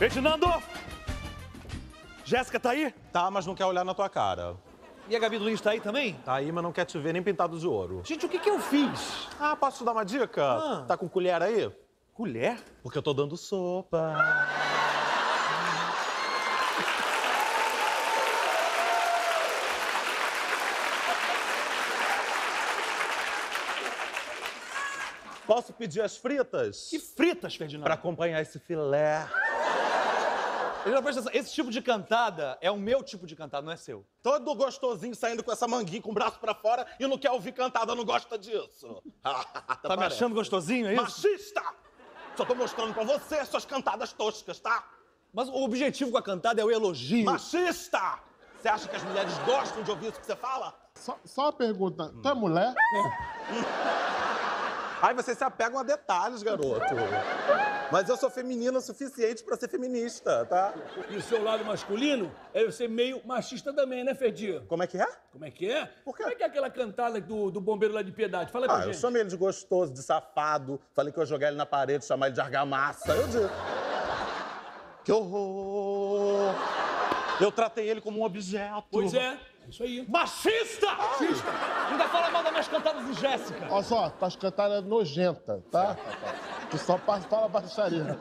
Ferdinando! Jéssica tá aí? Tá, mas não quer olhar na tua cara. E a Gabi Luiz tá aí também? Tá aí, mas não quer te ver nem pintado de ouro. Gente, o que que eu fiz? Ah, posso te dar uma dica? Ah. Tá com colher aí? Colher? Porque eu tô dando sopa. Posso pedir as fritas? Que fritas, Ferdinando? Pra acompanhar esse filé. Ferdinando, presta atenção. Esse tipo de cantada é o meu tipo de cantada, não é seu. Todo gostosinho saindo com essa manguinha com o braço pra fora e não quer ouvir cantada, não gosta disso. Tá me achando gostosinho, é isso? Machista! Só tô mostrando pra você suas cantadas toscas, tá? Mas o objetivo com a cantada é o elogio. Machista! Você acha que as mulheres gostam de ouvir isso que você fala? Só, só uma pergunta. Tu é mulher? Ai, vocês se apegam a detalhes, garoto. Mas eu sou feminina o suficiente pra ser feminista, tá? E o seu lado masculino é ser meio machista também, né, Ferdi? Como é que é? Como é que é? Por quê? Como é que é aquela cantada do, do bombeiro lá de Piedade? Fala pra Ah, eu gente. chamei ele de gostoso, de safado. Falei que eu ia jogar ele na parede, chamar ele de argamassa. Eu disse. Que horror! Eu tratei ele como um objeto. Pois é, isso aí. Machista! Machista! Ainda fala mal das minhas cantadas de Jéssica. Olha só, tuas cantadas nojentas, tá? Tu só fala baixaria.